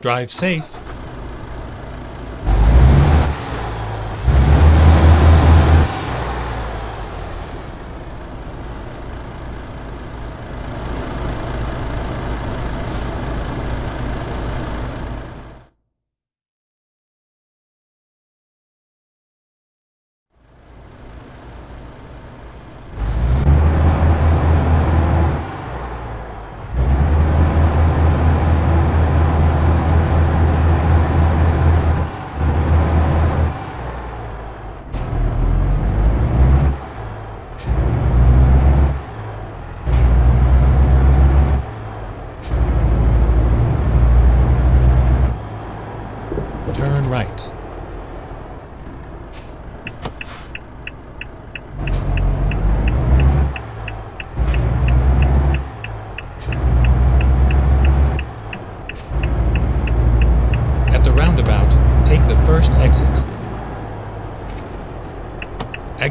Drive safe.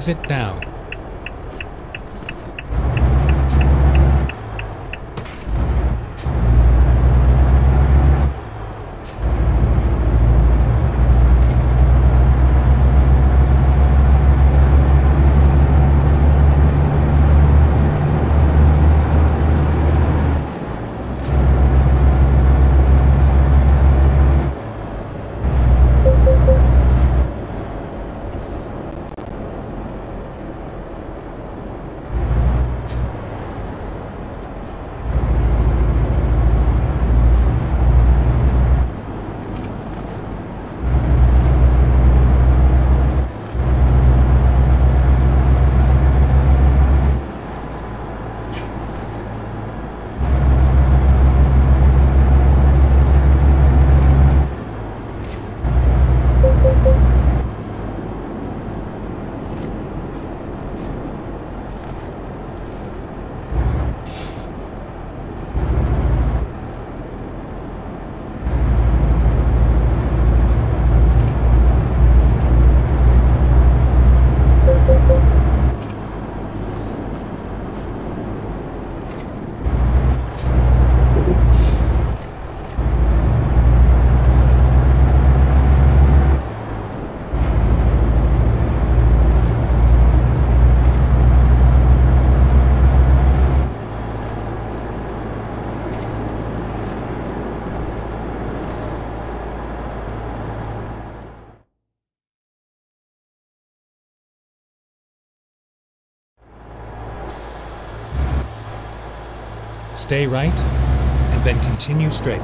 Exit now. Stay right, and then continue straight.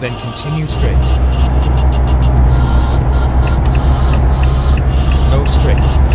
Then continue straight. Go straight.